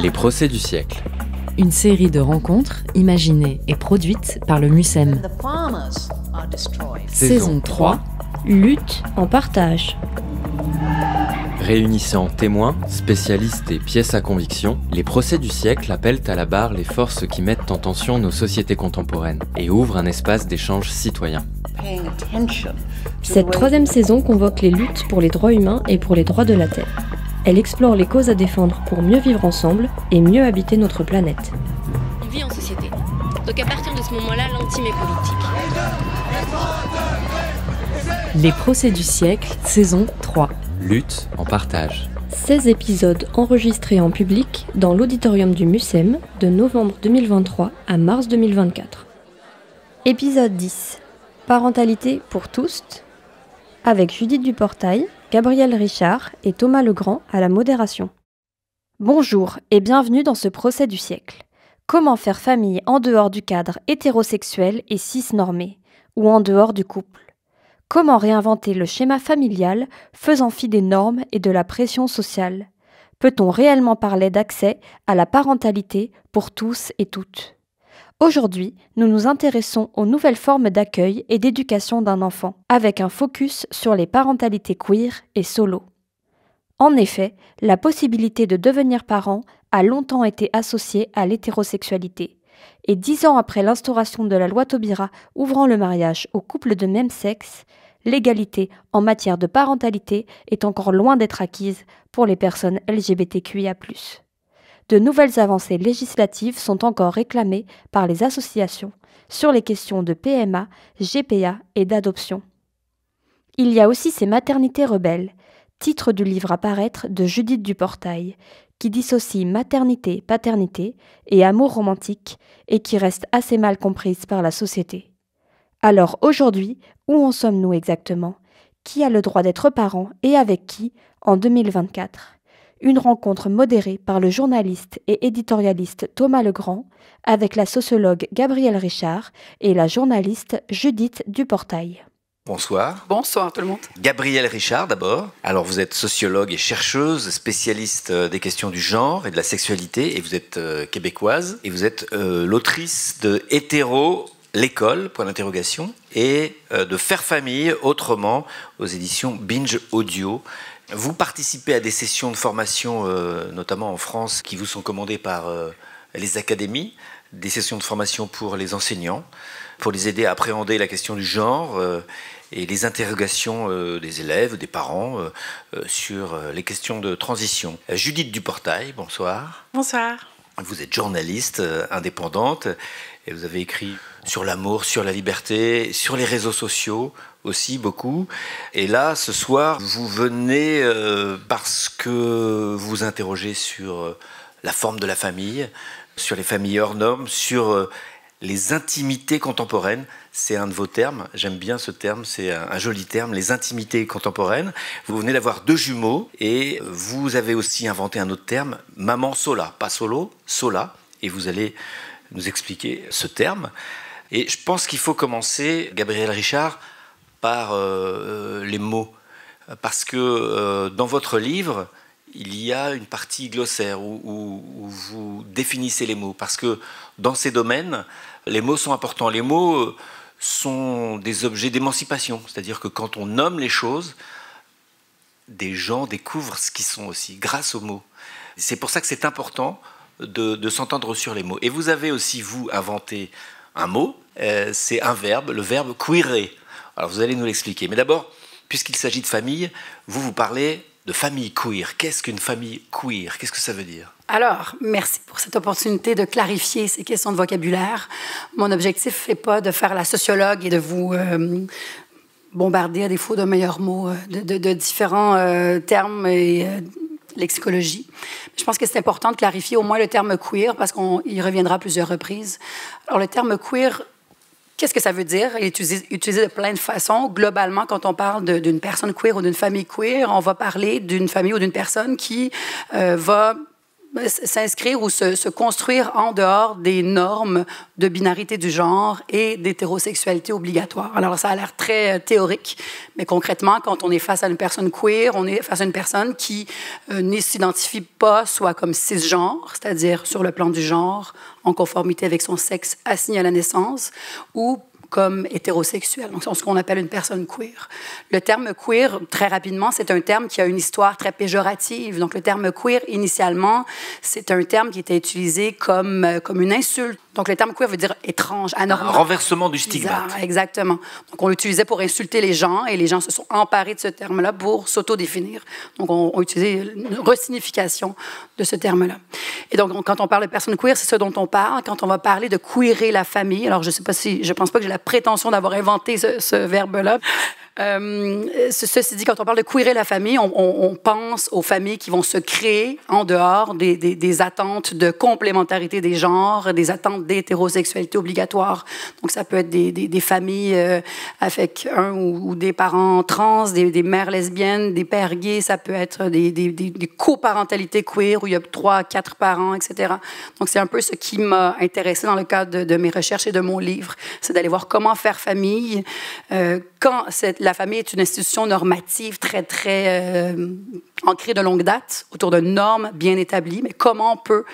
Les procès du siècle. Une série de rencontres imaginées et produites par le MUSEM. Saison 3. Lutte en partage. Réunissant témoins, spécialistes et pièces à conviction, les procès du siècle appellent à la barre les forces qui mettent en tension nos sociétés contemporaines et ouvrent un espace d'échange citoyen. Cette troisième saison convoque les luttes pour les droits humains et pour les droits de la Terre. Elle explore les causes à défendre pour mieux vivre ensemble et mieux habiter notre planète. On vit en société. Donc à partir de ce moment-là, l'intime est politique. Les procès du siècle, saison 3. Lutte en partage. 16 épisodes enregistrés en public dans l'auditorium du MUSEM de novembre 2023 à mars 2024. Épisode 10. Parentalité pour tous avec Judith Duportail, Gabriel Richard et Thomas Legrand à la modération. Bonjour et bienvenue dans ce procès du siècle. Comment faire famille en dehors du cadre hétérosexuel et cis-normé, ou en dehors du couple? Comment réinventer le schéma familial faisant fi des normes et de la pression sociale? Peut-on réellement parler d'accès à la parentalité pour tous et toutes? Aujourd'hui, nous nous intéressons aux nouvelles formes d'accueil et d'éducation d'un enfant, avec un focus sur les parentalités queer et solo. En effet, la possibilité de devenir parent a longtemps été associée à l'hétérosexualité. Et dix ans après l'instauration de la loi Taubira ouvrant le mariage aux couples de même sexe, l'égalité en matière de parentalité est encore loin d'être acquise pour les personnes LGBTQIA. De nouvelles avancées législatives sont encore réclamées par les associations sur les questions de PMA, GPA et d'adoption. Il y a aussi ces maternités rebelles, titre du livre à paraître de Judith Duportail, qui dissocie maternité, paternité et amour romantique et qui reste assez mal comprise par la société. Alors aujourd'hui, où en sommes-nous exactement? Qui a le droit d'être parent et avec qui en 2024 Une rencontre modérée par le journaliste et éditorialiste Thomas Legrand avec la sociologue Gabrielle Richard et la journaliste Judith Duportail. Bonsoir. Bonsoir tout le monde. Gabrielle Richard d'abord. Alors vous êtes sociologue et chercheuse, spécialiste euh, des questions du genre et de la sexualité et vous êtes euh, québécoise et vous êtes euh, l'autrice de Hétéro, l'école, point d'interrogation, et de Faire famille autrement aux éditions Binge Audio. Vous participez à des sessions de formation, notamment en France, qui vous sont commandées par les académies, des sessions de formation pour les enseignants, pour les aider à appréhender la question du genre et les interrogations euh, des élèves, des parents euh, euh, sur les questions de transition. Judith Duportail, bonsoir. Bonsoir. Vous êtes journaliste indépendante et vous avez écrit sur l'amour, sur la liberté, sur les réseaux sociaux aussi beaucoup. Et là, ce soir, vous venez parce que vous interrogez sur la forme de la famille, sur les familles hors normes, sur les intimités contemporaines. C'est un de vos termes, j'aime bien ce terme, c'est un, joli terme, les intimités contemporaines. Vous venez d'avoir deux jumeaux et vous avez aussi inventé un autre terme, maman sola, pas solo, sola, et vous allez nous expliquer ce terme. Et je pense qu'il faut commencer, Gabriel Richard, par euh, les mots, parce que euh, dans votre livre, il y a une partie glossaire où, vous définissez les mots, parce que dans ces domaines, les mots sont importants. Les mots euh, sont des objets d'émancipation, c'est-à-dire que quand on nomme les choses, des gens découvrent ce qu'ils sont aussi, grâce aux mots. C'est pour ça que c'est important de, s'entendre sur les mots. Et vous avez aussi, vous, inventé un mot, euh, c'est un verbe, le verbe queerer. Alors vous allez nous l'expliquer. Mais d'abord, puisqu'il s'agit de famille, vous vous parlez de famille queer. Qu'est-ce qu'une famille queer? Qu'est-ce que ça veut dire? Alors, merci pour cette opportunité de clarifier ces questions de vocabulaire. Mon objectif n'est pas de faire la sociologue et de vous euh, bombarder à défaut de meilleurs mots euh, de, différents euh, termes et lexicologie. Je pense que c'est important de clarifier au moins le terme queer parce qu'il reviendra à plusieurs reprises. Alors, le terme queer Qu'est-ce que ça veut dire? Il est utilisé, de plein de façons? Globalement, quand on parle d'une personne queer ou d'une famille queer, on va parler d'une famille ou d'une personne qui va s'inscrire ou se, construire en dehors des normes de binarité du genre et d'hétérosexualité obligatoire. Alors ça a l'air très euh, théorique, mais concrètement, quand on est face à une personne queer, on est face à une personne qui euh, ne s'identifie pas soit comme cisgenre, c'est-à-dire sur le plan du genre, en conformité avec son sexe assigné à la naissance, ou comme hétérosexuel, donc ce qu'on appelle une personne queer. Le terme queer, très rapidement, c'est un terme qui a une histoire très péjorative. Donc le terme queer, initialement, c'est un terme qui était utilisé comme, euh, comme une insulte donc le terme queer veut dire étrange, anormal. Un renversement du stigmate. exactement. Donc on l'utilisait pour insulter les gens et les gens se sont emparés de ce terme-là pour s'autodéfinir. Donc on, a utilisé une resignification de ce terme-là. Et donc quand on parle de personnes queer, c'est ce dont on parle. Quand on va parler de queerer la famille, alors je sais pas si, je pense pas que j'ai la prétention d'avoir inventé ce, ce verbe-là, euh, ceci dit, quand on parle de queerer la famille, on, pense aux familles qui vont se créer en dehors des, attentes de complémentarité des genres, des attentes d'hétérosexualité obligatoire. Donc, ça peut être des, familles euh, avec un ou, des parents trans, des, mères lesbiennes, des pères gays. Ça peut être des, coparentalités queer où il y a trois, quatre parents, etc. Donc, c'est un peu ce qui m'a intéressé dans le cadre de, mes recherches et de mon livre, c'est d'aller voir comment faire famille euh, quand cette la famille est une institution normative très, très euh, ancrée de longue date, autour de normes bien établies, mais comment on peut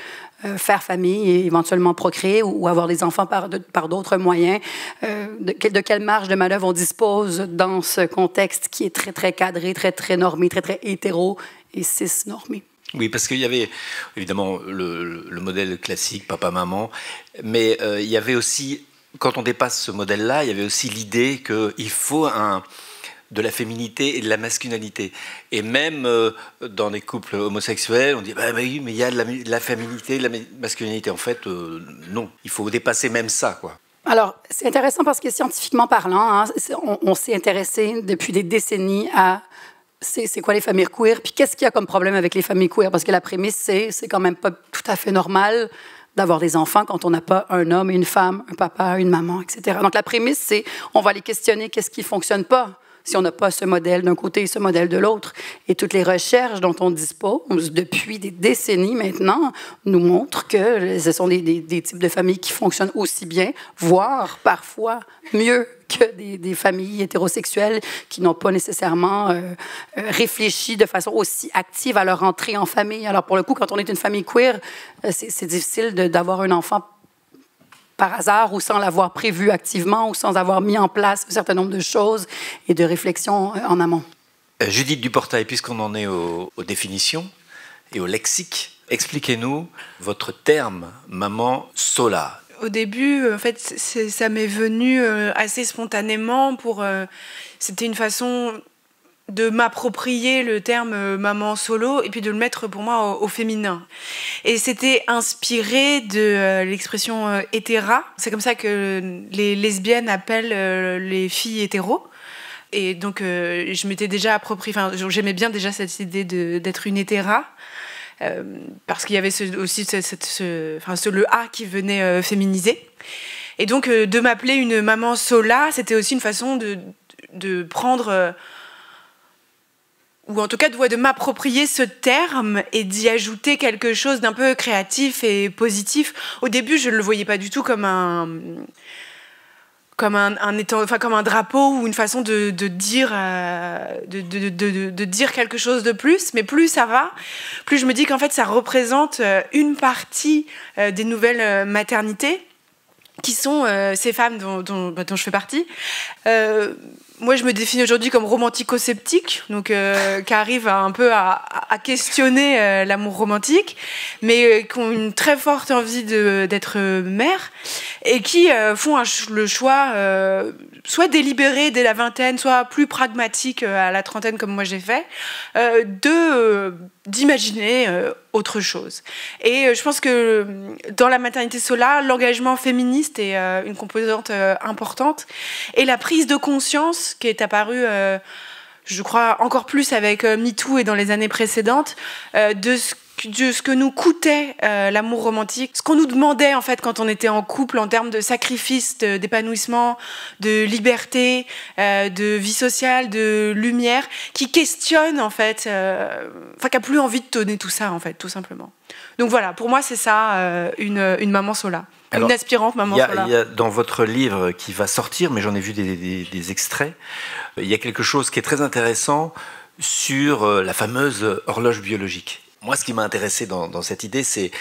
euh, faire famille et éventuellement procréer ou, avoir des enfants par, d'autres moyens, euh, de, quelle marge de manœuvre on dispose dans ce contexte qui est très, très cadré, très, très normé, très, très hétéro et cis-normé? Oui, parce qu'il y avait évidemment le, le modèle classique, papa-maman, mais il y avait aussi quand on dépasse ce modèle-là, il y avait aussi l'idée qu'il faut un, de la féminité et de la masculinité. Et même euh, dans des couples homosexuels, on dit bah, oui, mais il y a de la, féminité, de la masculinité. En fait, euh, non. Il faut dépasser même ça, quoi. Alors, c'est intéressant parce que scientifiquement parlant, hein, on, s'est intéressé depuis des décennies à c'est quoi les familles queer, puis qu'est-ce qu'il y a comme problème avec les familles queer, parce que la prémisse, c'est quand même pas tout à fait normal d'avoir des enfants quand on n'a pas un homme, une femme, un papa, une maman, etc. Donc la prémisse, c'est on va les questionner qu'est-ce qui fonctionne pas? Si on n'a pas ce modèle d'un côté et ce modèle de l'autre. Et toutes les recherches dont on dispose depuis des décennies maintenant nous montrent que ce sont des, types de familles qui fonctionnent aussi bien, voire parfois mieux que des, familles hétérosexuelles qui n'ont pas nécessairement euh, euh, réfléchi de façon aussi active à leur entrée en famille. Alors pour le coup, quand on est une famille queer, euh, c'est difficile d'avoir un enfant par hasard ou sans l'avoir prévu activement ou sans avoir mis en place un certain nombre de choses et de réflexions en amont. Judith Duportail, puisqu'on en est aux, aux définitions et au lexique, expliquez-nous votre terme maman sola au début, euh, en fait, ça m'est venu euh, assez spontanément. Pour, euh, c'était une façon de m'approprier le terme maman solo et puis de le mettre pour moi au, féminin. Et c'était inspiré de l'expression hétéra. C'est comme ça que les lesbiennes appellent les filles hétéros. Et donc, je m'étais déjà approprié, j'aimais bien déjà cette idée d'être une hétéra. Euh, parce qu'il y avait aussi le A qui venait euh, féminiser. Et donc, euh, de m'appeler une maman sola, c'était aussi une façon de, de prendre ou en tout cas de, de m'approprier ce terme et d'y ajouter quelque chose d'un peu créatif et positif. Au début, je ne le voyais pas du tout comme un, comme un, enfin, comme un drapeau ou une façon de, dire, euh, de, dire quelque chose de plus. Mais plus ça va, plus je me dis qu'en fait, ça représente euh, une partie euh, des nouvelles maternités qui sont ces femmes dont, je fais partie moi, je me définis aujourd'hui comme romantico-sceptique, donc euh, qui arrive un peu à, questionner euh, l'amour romantique, mais euh, qui ont une très forte envie d'être mère et qui font le choix soit délibéré dès la vingtaine, soit plus pragmatique à la trentaine comme moi j'ai fait, de d'imaginer autre chose. Et je pense que dans la maternité sola, l'engagement féministe est une composante importante et la prise de conscience qui est apparu, euh, je crois, encore plus avec euh, MeToo et dans les années précédentes, euh, de ce que nous coûtait l'amour romantique, ce qu'on nous demandait en fait quand on était en couple en termes de sacrifice, d'épanouissement, de liberté, de vie sociale, de lumière, qui questionne en fait, enfin qui a plus envie de donner tout ça en fait, tout simplement. Donc voilà, pour moi c'est ça une, une, maman sola. Une aspirante maman sola. Y a, dans votre livre qui va sortir, mais j'en ai vu des, des, des extraits, il y a quelque chose qui est très intéressant sur la fameuse horloge biologique. Moi, ce qui m'a intéressé dans, cette idée, c'est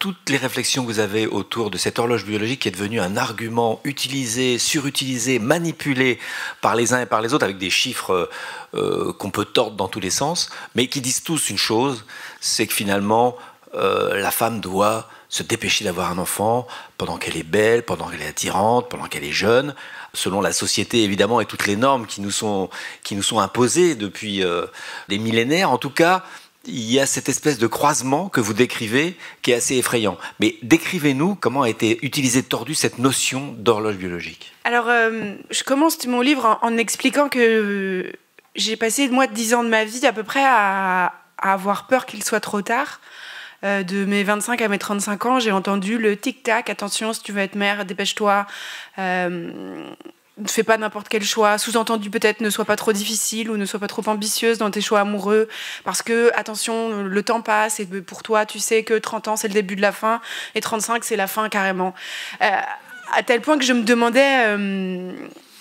toutes les réflexions que vous avez autour de cette horloge biologique qui est devenue un argument utilisé, surutilisé, manipulé par les uns et par les autres avec des chiffres euh, qu'on peut tordre dans tous les sens, mais qui disent tous une chose, c'est que finalement, euh, la femme doit se dépêcher d'avoir un enfant pendant qu'elle est belle, pendant qu'elle est attirante, pendant qu'elle est jeune, selon la société évidemment et toutes les normes qui nous sont, qui nous sont imposées depuis euh, des millénaires. En tout cas, il y a cette espèce de croisement que vous décrivez qui est assez effrayant. Mais décrivez-nous comment a été utilisée tordu cette notion d'horloge biologique. Alors, euh, je commence mon livre en, expliquant que j'ai passé, moi, 10 ans de ma vie à peu près à, avoir peur qu'il soit trop tard. Euh, de mes 25 à mes 35 ans, j'ai entendu le tic-tac, attention, si tu veux être mère, dépêche-toi. Euh, ne fais pas n'importe quel choix. Sous-entendu, peut-être ne sois pas trop difficile ou ne sois pas trop ambitieuse dans tes choix amoureux. Parce que, attention, le temps passe et pour toi, tu sais que 30 ans, c'est le début de la fin et 35, c'est la fin carrément. Euh, à tel point que je me demandais.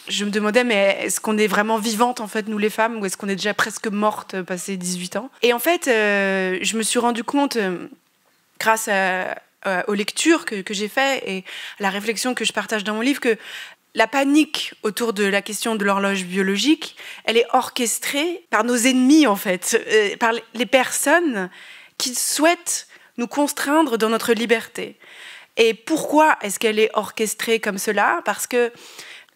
Je me demandais, mais est-ce qu'on est vraiment vivante, en fait, nous les femmes, ou est-ce qu'on est déjà presque morte euh, passé 18 ans? Et en fait, je me suis rendu compte, grâce aux lectures que, que j'ai faites et à la réflexion que je partage dans mon livre, que la panique autour de la question de l'horloge biologique, elle est orchestrée par nos ennemis, en fait, euh, par les personnes qui souhaitent nous contraindre dans notre liberté. Et pourquoi est-ce qu'elle est orchestrée comme cela? Parce que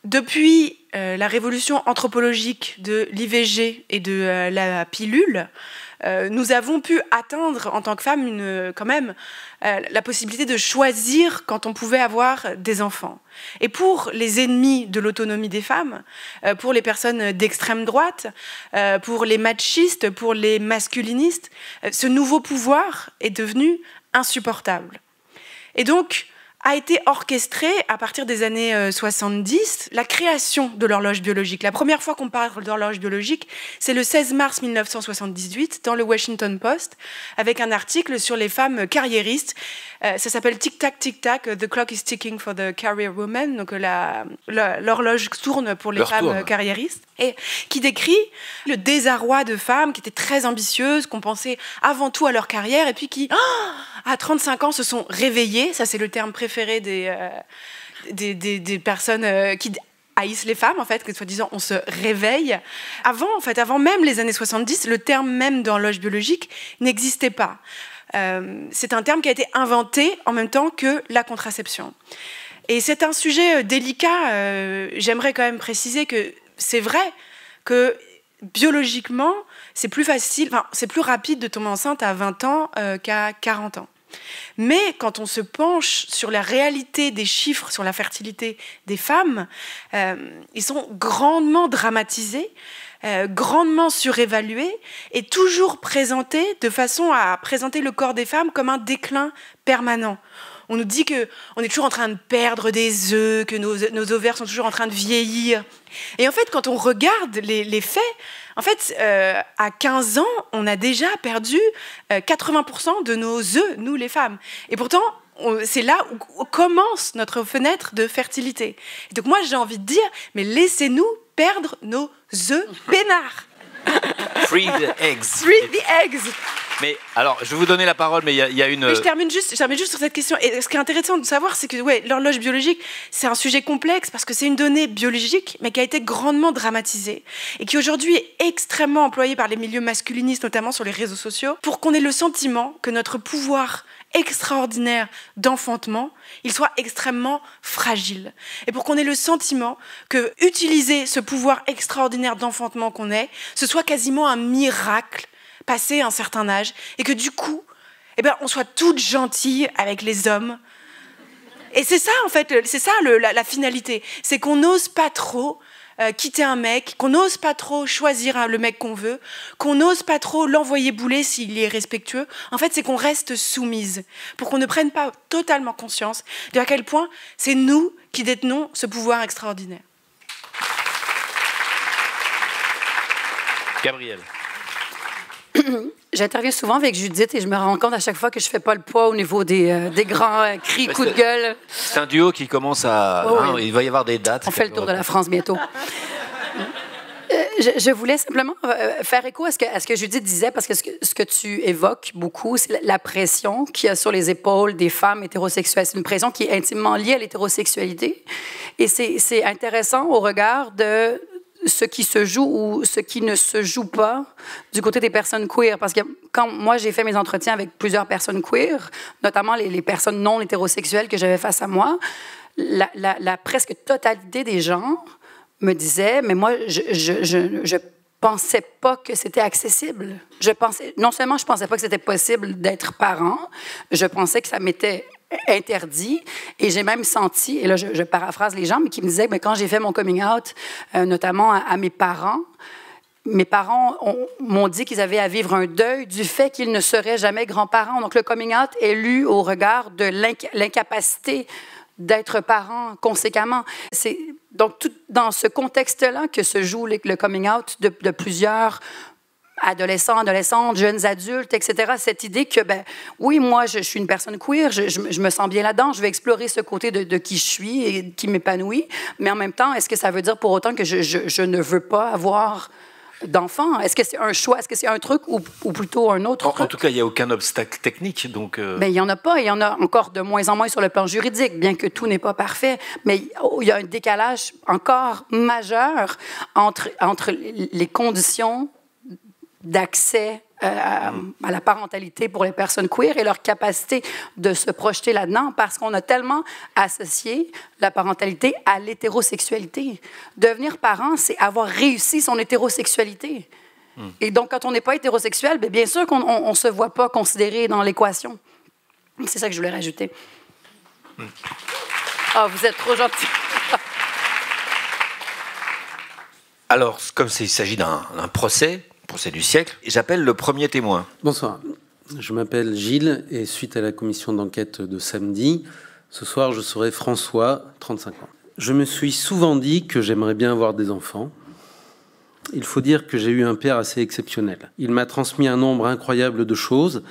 depuis euh, la révolution anthropologique de l'IVG et de euh, la pilule, euh, nous avons pu atteindre en tant que femmes une, quand même euh, la possibilité de choisir quand on pouvait avoir des enfants. Et pour les ennemis de l'autonomie des femmes, euh, pour les personnes d'extrême droite, pour les machistes, pour les masculinistes, ce nouveau pouvoir est devenu insupportable. Et donc, a été orchestrée à partir des années 70, euh, la création de l'horloge biologique. La première fois qu'on parle d'horloge biologique, c'est le 16 mars 1978 dans le Washington Post, avec un article sur les femmes carriéristes. Euh, ça s'appelle Tic Tac Tic Tac, The Clock is Ticking for the Career Woman, donc l'horloge tourne pour les femmes carriéristes, et qui décrit le désarroi de femmes qui étaient très ambitieuses, qu'on pensait avant tout à leur carrière, et puis qui... à 35 ans, se sont réveillées. Ça, c'est le terme préféré des, euh, des, personnes euh, qui haïssent les femmes, en fait, que soi-disant on se réveille. Avant, en fait, avant même les années 70, le terme même d'horloge biologique n'existait pas. Euh, c'est un terme qui a été inventé en même temps que la contraception. Et c'est un sujet délicat. J'aimerais quand même préciser que c'est vrai que biologiquement, c'est plus facile, enfin, c'est plus rapide de tomber enceinte à 20 ans qu'à 40 ans. Mais quand on se penche sur la réalité des chiffres sur la fertilité des femmes, euh, ils sont grandement dramatisés, euh, grandement surévalués et toujours présentés de façon à présenter le corps des femmes comme un déclin permanent. On nous dit que on est toujours en train de perdre des œufs, que nos, ovaires sont toujours en train de vieillir. Et en fait, quand on regarde les, faits, en fait, euh, à 15 ans, on a déjà perdu 80% euh, de nos œufs, nous les femmes. Et pourtant, c'est là où commence notre fenêtre de fertilité. donc moi, j'ai envie de dire, mais laissez-nous perdre nos œufs peinards. Free the eggs. Free the eggs. Mais alors, je vais vous donner la parole, mais il y, a une. je termine juste, je termine juste sur cette question. Et ce qui est intéressant de savoir, c'est que ouais, l'horloge biologique, c'est un sujet complexe parce que c'est une donnée biologique, mais qui a été grandement dramatisée et qui aujourd'hui est extrêmement employée par les milieux masculinistes, notamment sur les réseaux sociaux, pour qu'on ait le sentiment que notre pouvoir extraordinaire d'enfantement, il soit extrêmement fragile. Et pour qu'on ait le sentiment que utiliser ce pouvoir extraordinaire d'enfantement qu'on est, ce soit quasiment un miracle passé un certain âge, et que du coup, eh ben, on soit toutes gentilles avec les hommes. Et c'est ça, en fait, c'est ça la, finalité. C'est qu'on n'ose pas trop euh, quitter un mec, qu'on n'ose pas trop choisir le mec qu'on veut, qu'on n'ose pas trop l'envoyer bouler s'il est respectueux. En fait, c'est qu'on reste soumise pour qu'on ne prenne pas totalement conscience de à quel point c'est nous qui détenons ce pouvoir extraordinaire. Gabriel. J'interviens souvent avec Judith et je me rends compte à chaque fois que je fais pas le poids au niveau des, euh, des grands euh, cris, coups de gueule. C'est un duo qui commence à. Oh, hein, oui. il va y avoir des dates. On fait le tour de la France bientôt. Euh, Je, je voulais simplement faire écho à ce, que, à ce que Judith disait, parce que ce, que ce que tu évoques beaucoup, c'est la, la pression qu'il y a sur les épaules des femmes hétérosexuelles. C'est une pression qui est intimement liée à l'hétérosexualité. Et c'est intéressant au regard de ce qui se joue ou ce qui ne se joue pas du côté des personnes queer. Parce que quand moi, j'ai fait mes entretiens avec plusieurs personnes queer, notamment les, personnes non hétérosexuelles que j'avais face à moi, la, presque totalité des gens me disaient, mais moi, je, je, je, je pensais pas que c'était accessible. Je pensais, non seulement je pensais pas que c'était possible d'être parent, je pensais que ça m'était interdit. Et j'ai même senti, et là je, paraphrase les gens, mais qui me disaient, mais quand j'ai fait mon coming out, euh, notamment à, mes parents, mes parents ont- m'ont dit qu'ils avaient à vivre un deuil du fait qu'ils ne seraient jamais grands-parents. Donc le coming out est lu au regard de l'inc- l'incapacité d'être parent conséquemment. C'est donc tout dans ce contexte-là que se joue le coming out de plusieurs adolescents, adolescentes, jeunes adultes, etc. Cette idée que, ben, oui, moi, je, je suis une personne queer, je, je me- je me sens bien là-dedans, je vais explorer ce côté de, de qui je suis et qui m'épanouit, mais en même temps, est-ce que ça veut dire pour autant que je, ne veux pas avoir d'enfants? Est-ce que c'est un choix? Est-ce que c'est un truc ou, ou plutôt un autre En, truc? en tout cas, il n'y a aucun obstacle technique. Donc, euh, Mais il n'y en a pas. Il y en a encore de moins en moins sur le plan juridique, bien que tout n'est pas parfait. Mais il y a un décalage encore majeur entre, entre les conditions d'accès euh, à, la parentalité pour les personnes queer et leur capacité de se projeter là-dedans parce qu'on a tellement associé la parentalité à l'hétérosexualité. Devenir parent, c'est avoir réussi son hétérosexualité. Et donc, quand on n'est pas hétérosexuel, bien, bien sûr qu'on ne se voit pas considéré dans l'équation. C'est ça que je voulais rajouter. Ah, vous êtes trop gentil. alors, comme il s'agit d'un procès, procès du siècle, j'appelle le premier témoin. Bonsoir, je m'appelle Gilles et suite à la commission d'enquête de samedi, ce soir je serai François, 35 ans. Je me suis souvent dit que j'aimerais bien avoir des enfants. Il faut dire que j'ai eu un père assez exceptionnel. Il m'a transmis un nombre incroyable de choses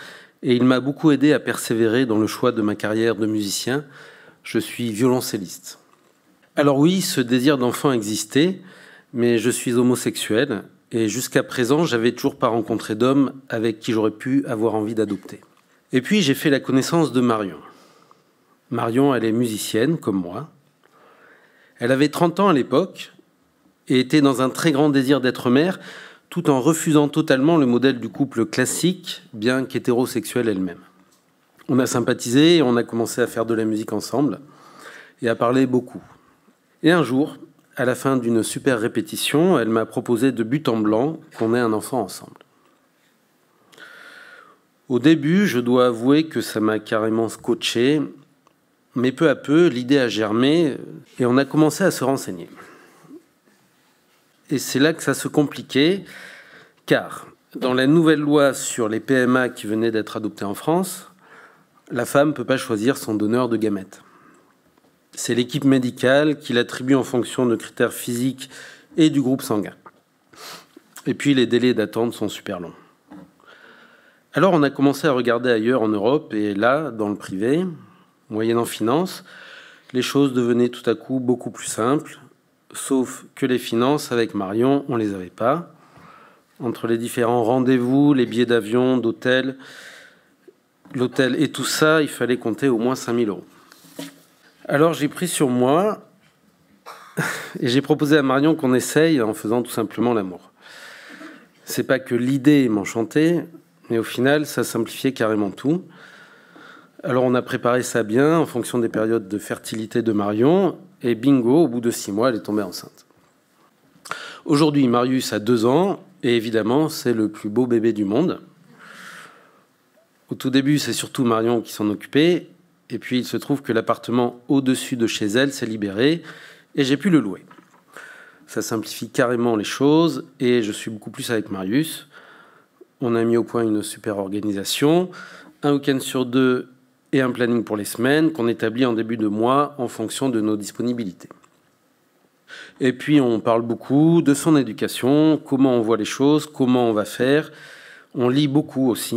et il m'a beaucoup aidé à persévérer dans le choix de ma carrière de musicien. Je suis violoncelliste. Alors oui, ce désir d'enfant existait, mais je suis homosexuel et jusqu'à présent, j'avais toujours pas rencontré d'homme avec qui j'aurais pu avoir envie d'adopter. Et puis j'ai fait la connaissance de Marion. Marion, elle est musicienne comme moi. Elle avait 30 ans à l'époque et était dans un très grand désir d'être mère, tout en refusant totalement le modèle du couple classique, bien qu'hétérosexuel elle-même. On a sympathisé et on a commencé à faire de la musique ensemble et à parler beaucoup. Et un jour, à la fin d'une super répétition, elle m'a proposé de but en blanc qu'on ait un enfant ensemble. Au début, je dois avouer que ça m'a carrément scotché, mais peu à peu, l'idée a germé et on a commencé à se renseigner. Et c'est là que ça se compliquait, car dans la nouvelle loi sur les PMA qui venait d'être adoptée en France, la femme ne peut pas choisir son donneur de gamètes. C'est l'équipe médicale qui l'attribue en fonction de critères physiques et du groupe sanguin. Et puis les délais d'attente sont super longs. Alors on a commencé à regarder ailleurs en Europe et là, dans le privé, moyennant finance, les choses devenaient tout à coup beaucoup plus simples, sauf que les finances avec Marion, on les avait pas. Entre les différents rendez-vous, les billets d'avion, d'hôtel, l'hôtel et tout ça, il fallait compter au moins 5000 euros. Alors j'ai pris sur moi et j'ai proposé à Marion qu'on essaye en faisant tout simplement l'amour. C'est pas que l'idée m'enchantait, mais au final, ça simplifiait carrément tout. Alors on a préparé ça bien en fonction des périodes de fertilité de Marion, et bingo, au bout de six mois, elle est tombée enceinte. Aujourd'hui, Marius a deux ans, et évidemment, c'est le plus beau bébé du monde. Au tout début, c'est surtout Marion qui s'en occupait, et puis il se trouve que l'appartement au-dessus de chez elle s'est libéré, et j'ai pu le louer. Ça simplifie carrément les choses et je suis beaucoup plus avec Marius. On a mis au point une super organisation, un week-end sur deux et un planning pour les semaines qu'on établit en début de mois en fonction de nos disponibilités. Et puis on parle beaucoup de son éducation, comment on voit les choses, comment on va faire. On lit beaucoup aussi.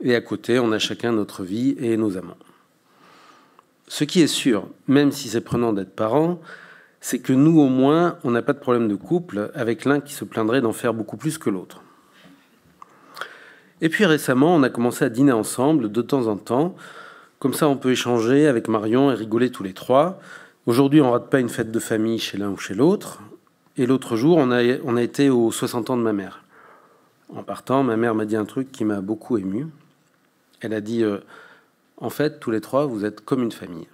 Et à côté, on a chacun notre vie et nos amants. Ce qui est sûr, même si c'est prenant d'être parent, c'est que nous au moins, on n'a pas de problème de couple avec l'un qui se plaindrait d'en faire beaucoup plus que l'autre. Et puis récemment, on a commencé à dîner ensemble de temps en temps. Comme ça, on peut échanger avec Marion et rigoler tous les trois. Aujourd'hui, on rate pas une fête de famille chez l'un ou chez l'autre. Et l'autre jour, on a, on a été aux 60 ans de ma mère. En partant, ma mère m'a dit un truc qui m'a beaucoup ému. Elle a dit euh, En fait, tous les trois, vous êtes comme une famille.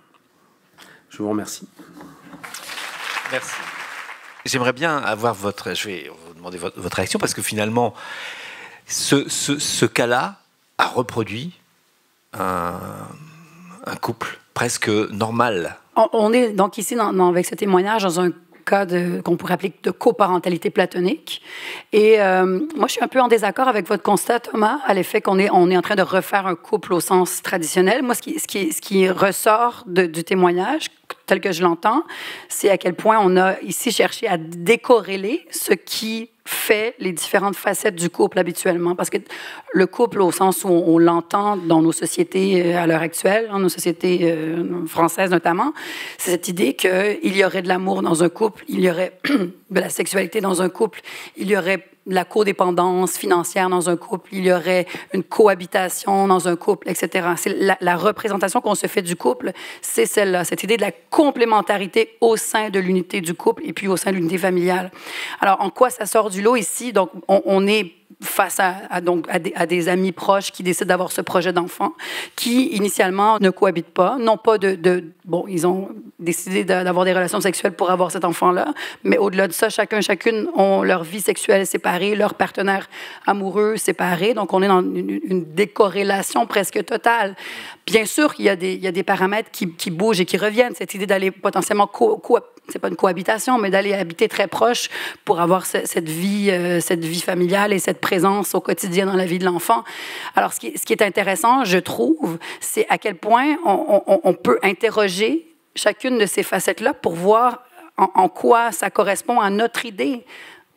Je vous remercie. Merci. J'aimerais bien avoir votre. Je vais vous demander votre, votre réaction parce que finalement, ce, ce, ce cas-là a reproduit un, un couple presque normal on, est donc ici, dans, avec ce témoignage, dans un cas qu'on pourrait appeler de coparentalité platonique. Et euh, moi, je suis un peu en désaccord avec votre constat, Thomas, à l'effet qu'on est, en train de refaire un couple au sens traditionnel. Moi, ce qui ressort du témoignage, tel que je l'entends, c'est à quel point on a ici cherché à décorréler ce qui fait les différentes facettes du couple habituellement. Parce que le couple, au sens où on, l'entend dans nos sociétés euh, à l'heure actuelle, dans nos sociétés euh, françaises notamment, c'est cette idée qu'il y aurait de l'amour dans un couple, il y aurait de la sexualité dans un couple, il y aurait la codépendance financière dans un couple, il y aurait une cohabitation dans un couple, etc. C'est la, représentation qu'on se fait du couple, c'est celle-là, cette idée de la complémentarité au sein de l'unité du couple et puis au sein de l'unité familiale. Alors, en quoi ça sort du lot ici? Donc, on, est face à, donc, à des, amis proches qui décident d'avoir ce projet d'enfant, qui initialement ne cohabitent pas, non pas de, bon, ils ont décidé d'avoir des relations sexuelles pour avoir cet enfant-là, mais au-delà de ça, chacun, chacune ont leur vie sexuelle séparée, leur partenaire amoureux séparé, donc on est dans une, décorrélation presque totale. Bien sûr qu'il y, il y a des paramètres qui, qui, bougent et qui reviennent, cette idée d'aller potentiellement co c'est pas une cohabitation, mais d'aller habiter très proche pour avoir cette vie, euh, cette vie familiale et cette présence au quotidien dans la vie de l'enfant. Alors, ce qui, est intéressant, je trouve, c'est à quel point on, peut interroger chacune de ces facettes-là pour voir en, quoi ça correspond à notre idée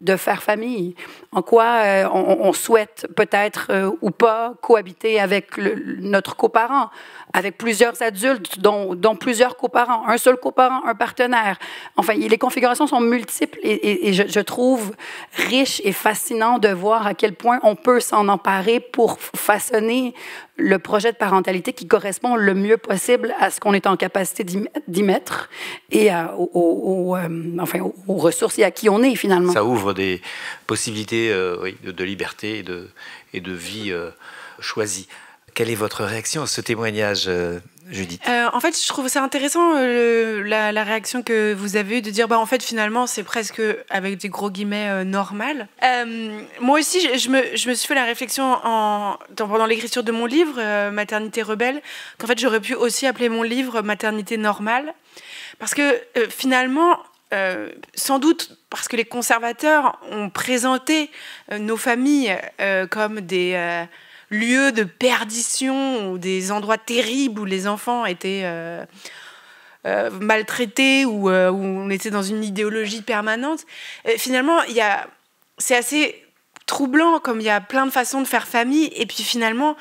de faire famille, en quoi euh, on, souhaite peut-être euh, ou pas cohabiter avec notre coparent, avec plusieurs adultes, dont, plusieurs coparents, un seul coparent, un partenaire. Enfin, les configurations sont multiples et, je, trouve riche et fascinant de voir à quel point on peut s'en emparer pour façonner le projet de parentalité qui correspond le mieux possible à ce qu'on est en capacité d'y mettre et aux, euh, enfin, aux ressources et à qui on est finalement. Ça ouvre des possibilités euh, de, liberté et de, et de vie euh, choisie. Quelle est votre réaction à ce témoignage, euh, Judith? Euh, En fait, je trouve ça intéressant la, réaction que vous avez eue de dire, bah en fait, finalement, c'est presque avec des gros guillemets normal. Moi aussi, je, me, je, me, suis fait la réflexion en, pendant l'écriture de mon livre, Maternité rebelle, qu'en fait, j'aurais pu aussi appeler mon livre Maternité normale, parce que finalement, euh, sans doute parce que les conservateurs ont présenté euh, nos familles euh, comme des lieux de perdition ou des endroits terribles où les enfants étaient maltraités ou où on était dans une idéologie permanente. Finalement, c'est assez troublant comme il y a plein de façons de faire famille et puis finalement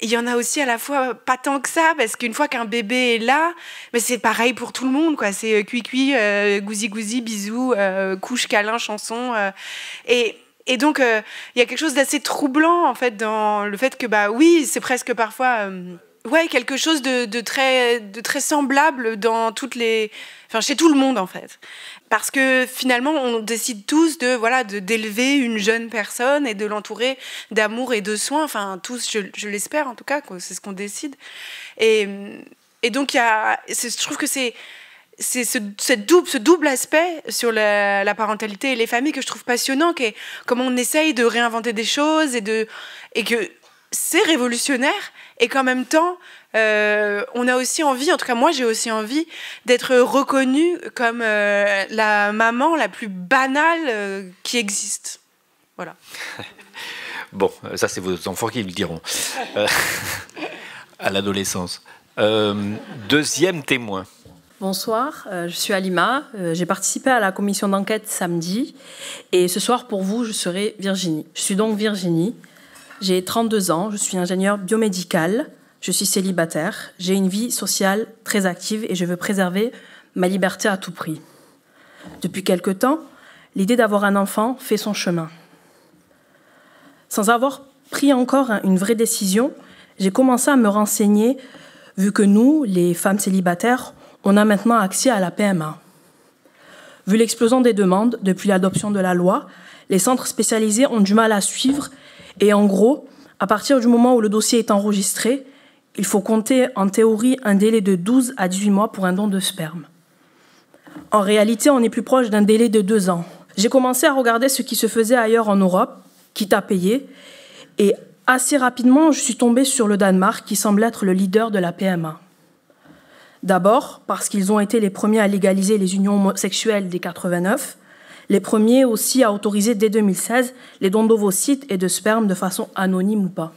il y en a aussi à la fois pas tant que ça parce qu'une fois qu'un bébé est là mais c'est pareil pour tout le monde quoi. C'est cuit cuit euh, gousi gousi bisous euh, couche câlin chanson euh, et et donc, il euh, y a quelque chose d'assez troublant, en fait, dans le fait que, bah oui, c'est presque parfois... Ouais, quelque chose de, très, semblable dans toutes les... Enfin, chez tout le monde, en fait. Parce que finalement, on décide tous de voilà d'élever une jeune personne et de l'entourer d'amour et de soins. Enfin, tous, je, l'espère en tout cas, c'est ce qu'on décide. Et, donc, y a, je trouve que c'est c'est ce, double, aspect sur la, parentalité et les familles que je trouve passionnant, qui comment on essaye de réinventer des choses et que c'est révolutionnaire et qu'en même temps, euh, on a aussi envie, en tout cas moi j'ai aussi envie, d'être reconnue comme euh, la maman la plus banale euh, qui existe. Voilà. bon, ça c'est vos enfants qui le diront à l'adolescence. deuxième témoin. Bonsoir, je suis Alima. J'ai participé à la commission d'enquête samedi et ce soir pour vous, je serai Virginie. Je suis donc Virginie. J'ai 32 ans, je suis ingénieur biomédical, je suis célibataire, j'ai une vie sociale très active et je veux préserver ma liberté à tout prix. Depuis quelque temps, l'idée d'avoir un enfant fait son chemin. Sans avoir pris encore une vraie décision, j'ai commencé à me renseigner, vu que nous, les femmes célibataires, on a maintenant accès à la PMA. Vu l'explosion des demandes depuis l'adoption de la loi, les centres spécialisés ont du mal à suivre et en gros, à partir du moment où le dossier est enregistré, il faut compter en théorie un délai de 12 à 18 mois pour un don de sperme. En réalité, on est plus proche d'un délai de deux ans. J'ai commencé à regarder ce qui se faisait ailleurs en Europe, quitte à payer, et assez rapidement, je suis tombée sur le Danemark qui semble être le leader de la PMA. D'abord parce qu'ils ont été les premiers à légaliser les unions homosexuelles dès 89, les premiers aussi à autoriser dès 2016 les dons d'ovocytes et de sperme de façon anonyme ou pas.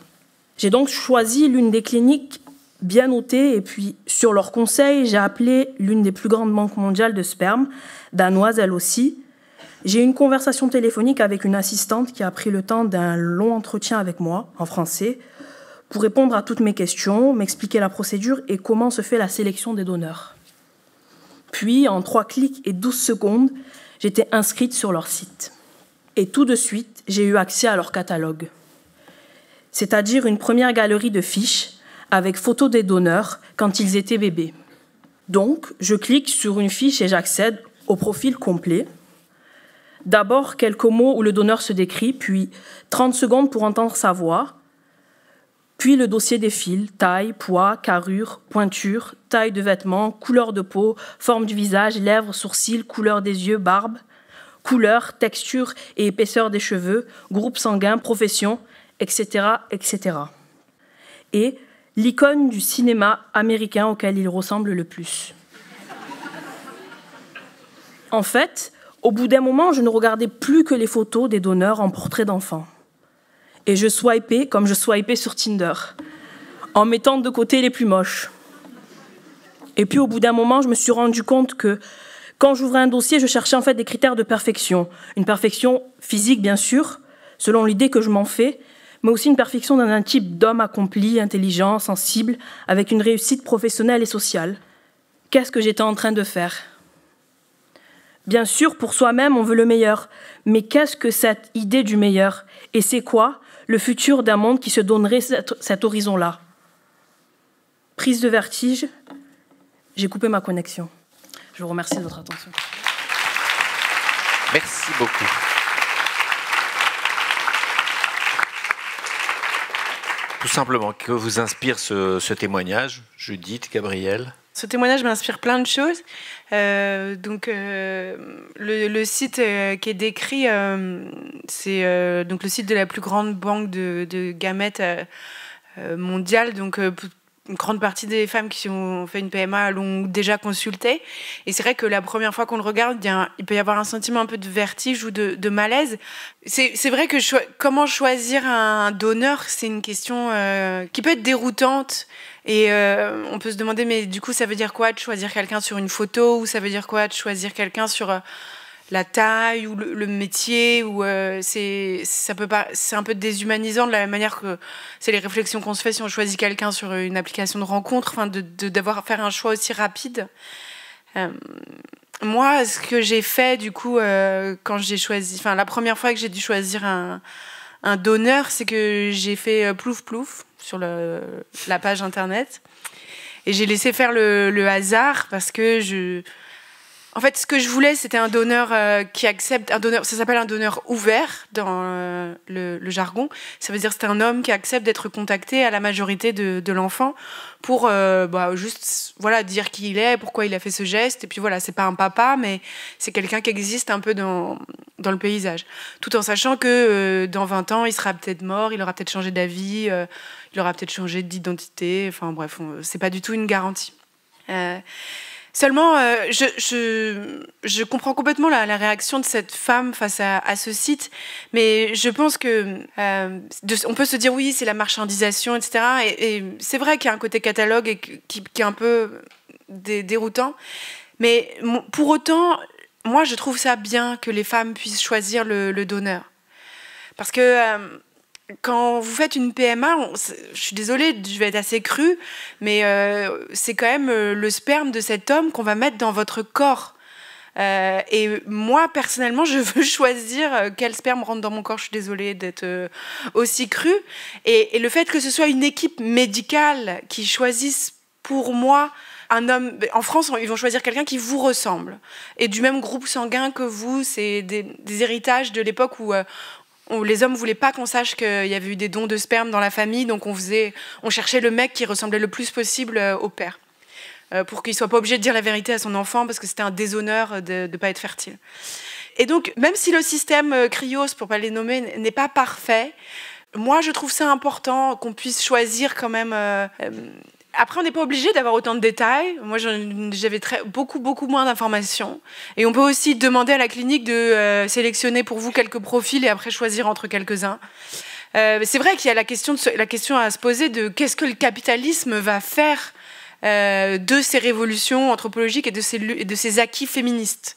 J'ai donc choisi l'une des cliniques bien notées et puis sur leur conseil, j'ai appelé l'une des plus grandes banques mondiales de sperme, danoise elle aussi. J'ai eu une conversation téléphonique avec une assistante qui a pris le temps d'un long entretien avec moi en français pour répondre à toutes mes questions, m'expliquer la procédure et comment se fait la sélection des donneurs. Puis, en trois clics et 12 secondes, j'étais inscrite sur leur site. Et tout de suite, j'ai eu accès à leur catalogue. C'est-à-dire une première galerie de fiches avec photos des donneurs quand ils étaient bébés. Donc, je clique sur une fiche et j'accède au profil complet. D'abord, quelques mots où le donneur se décrit, puis 30 secondes pour entendre sa voix, puis le dossier défile, taille, poids, carrure, pointure, taille de vêtements, couleur de peau, forme du visage, lèvres, sourcils, couleur des yeux, barbe, couleur, texture et épaisseur des cheveux, groupe sanguin, profession, etc., etc. Et l'icône du cinéma américain auquel il ressemble le plus. En fait, au bout d'un moment, je ne regardais plus que les photos des donneurs en portrait d'enfant et je swipais comme je swipais sur Tinder, en mettant de côté les plus moches. Et puis au bout d'un moment, je me suis rendu compte que quand j'ouvrais un dossier, je cherchais en fait des critères de perfection. Une perfection physique, bien sûr, selon l'idée que je m'en fais, mais aussi une perfection d'un type d'homme accompli, intelligent, sensible, avec une réussite professionnelle et sociale. Qu'est-ce que j'étais en train de faire? Bien sûr, pour soi-même, on veut le meilleur, mais qu'est-ce que cette idée du meilleur? Et c'est quoi? Le futur d'un monde qui se donnerait cet, horizon-là. Prise de vertige, j'ai coupé ma connexion. Je vous remercie de votre attention. Merci beaucoup. Tout simplement, que vous inspire ce, ce témoignage, Judith, Gabriel? Ce témoignage m'inspire plein de choses. Euh, donc, euh, le, site euh, qui est décrit, c'est donc le site de la plus grande banque de, de gamètes mondiale. Donc, une grande partie des femmes qui ont fait une PMA l'ont déjà consulté. Et c'est vrai que la première fois qu'on le regarde, il peut y avoir un sentiment un peu de vertige ou de, malaise. C'est vrai que comment choisir un donneur, c'est une question qui peut être déroutante. Et euh, on peut se demander, mais du coup, ça veut dire quoi de choisir quelqu'un sur une photo ou ça veut dire quoi de choisir quelqu'un sur euh, la taille ou le, métier ou euh, c'est ça c'est un peu déshumanisant de la même manière que c'est les réflexions qu'on se fait si on choisit quelqu'un sur une application de rencontre enfin de d'avoir à faire un choix aussi rapide moi ce que j'ai fait du coup quand j'ai choisi enfin la première fois que j'ai dû choisir un un donneur c'est que j'ai fait plouf plouf sur le, la page internet. Et j'ai laissé faire le, hasard parce que je, En fait, ce que je voulais, c'était un donneur euh, qui accepte, un donneur, ça s'appelle un donneur ouvert dans euh, le, jargon. Ça veut dire c'est un homme qui accepte d'être contacté à la majorité de, l'enfant pour euh, bah, juste voilà dire qui il est, pourquoi il a fait ce geste. Et puis voilà, c'est pas un papa, mais c'est quelqu'un qui existe un peu dans, dans le paysage. Tout en sachant que dans 20 ans, il sera peut-être mort, il aura peut-être changé d'avis, il aura peut-être changé d'identité. Enfin bref, c'est pas du tout une garantie. Seulement, euh, je, je, comprends complètement la, réaction de cette femme face à, ce site, mais je pense que euh, on peut se dire oui, c'est la marchandisation, etc. Et, c'est vrai qu'il y a un côté catalogue et qui, est un peu déroutant, mais pour autant, moi, je trouve ça bien que les femmes puissent choisir le, le donneur, parce que euh, quand vous faites une PMA, je suis désolée, je vais être assez crue, mais euh, c'est quand même euh, le sperme de cet homme qu'on va mettre dans votre corps. Euh, et moi, personnellement, je veux choisir quel sperme rentre dans mon corps. Je suis désolée d'être aussi crue. Et, le fait que ce soit une équipe médicale qui choisisse pour moi un homme. En France, ils vont choisir quelqu'un qui vous ressemble et du même groupe sanguin que vous. C'est des héritages de l'époque où les hommes voulaient pas qu'on sache qu'il y avait eu des dons de sperme dans la famille, donc on faisait, on cherchait le mec qui ressemblait le plus possible euh, au père, euh, pour qu'il soit pas obligé de dire la vérité à son enfant parce que c'était un déshonneur de ne pas être fertile. Et donc, même si le système euh, Cryos, pour pas les nommer, n'est pas parfait, moi je trouve ça important qu'on puisse choisir quand même après, on n'est pas obligé d'avoir autant de détails. Moi, j'avais beaucoup, beaucoup moins d'informations. Et on peut aussi demander à la clinique de euh, sélectionner pour vous quelques profils et après choisir entre quelques-uns. Euh, c'est vrai qu'il y a la question, à se poser de qu'est-ce que le capitalisme va faire euh, de ces révolutions anthropologiques et de ces acquis féministes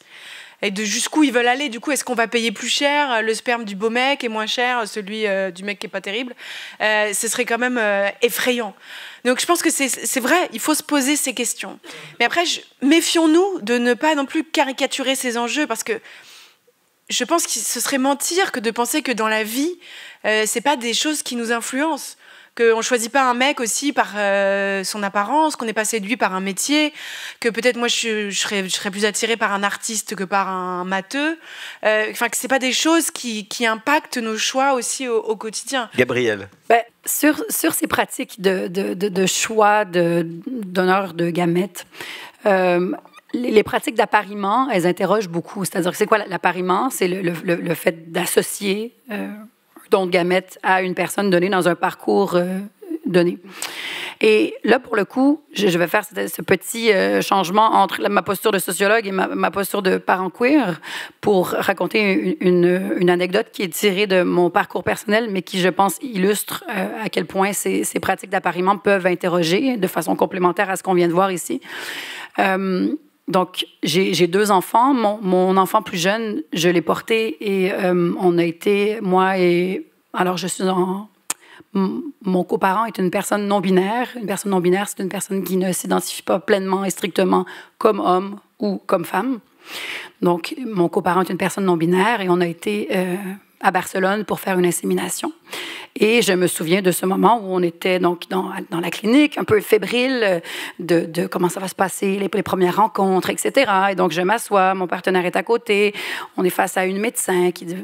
et de jusqu'où ils veulent aller. Du coup, est-ce qu'on va payer plus cher le sperme du beau mec et moins cher celui du mec qui est pas terrible Ce serait quand même effrayant. Donc je pense que c'est vrai, il faut se poser ces questions. Mais après, méfions-nous de ne pas non plus caricaturer ces enjeux parce que je pense que ce serait mentir que de penser que dans la vie, euh, c'est pas des choses qui nous influencent qu'on ne choisit pas un mec aussi par euh, son apparence, qu'on n'est pas séduit par un métier, que peut-être moi je, serais, je, serais, plus attirée par un artiste que par un matheux. Euh, enfin, que ce pas des choses qui, qui, impactent nos choix aussi au, quotidien. Gabriel. Ben, sur, sur ces pratiques de, de, de, choix d'honneur de, gamètes, euh, les pratiques d'appariement, elles interrogent beaucoup. C'est-à-dire, c'est quoi l'appariement? C'est le, le, le, fait d'associer don de gamètes à une personne donnée dans un parcours euh, donné. Et là, pour le coup, je, vais faire ce, petit euh, changement entre ma posture de sociologue et ma, posture de parent queer pour raconter une, anecdote qui est tirée de mon parcours personnel, mais qui, je pense, illustre euh, à quel point ces pratiques d'appariement peuvent interroger de façon complémentaire à ce qu'on vient de voir ici. Donc, j'ai deux enfants. Mon, enfant plus jeune, je l'ai porté et euh, on a été, moi et... Alors, je suis en... Mon coparent est une personne non-binaire. Une personne non-binaire, c'est une personne qui ne s'identifie pas pleinement et strictement comme homme ou comme femme. Donc, mon coparent est une personne non-binaire et on a été euh, à Barcelone pour faire une insémination. Et je me souviens de ce moment où on était donc dans, dans la clinique, un peu fébrile de, comment ça va se passer, les, les, premières rencontres, etc. Et donc je m'assois, mon partenaire est à côté, on est face à une médecin qui dit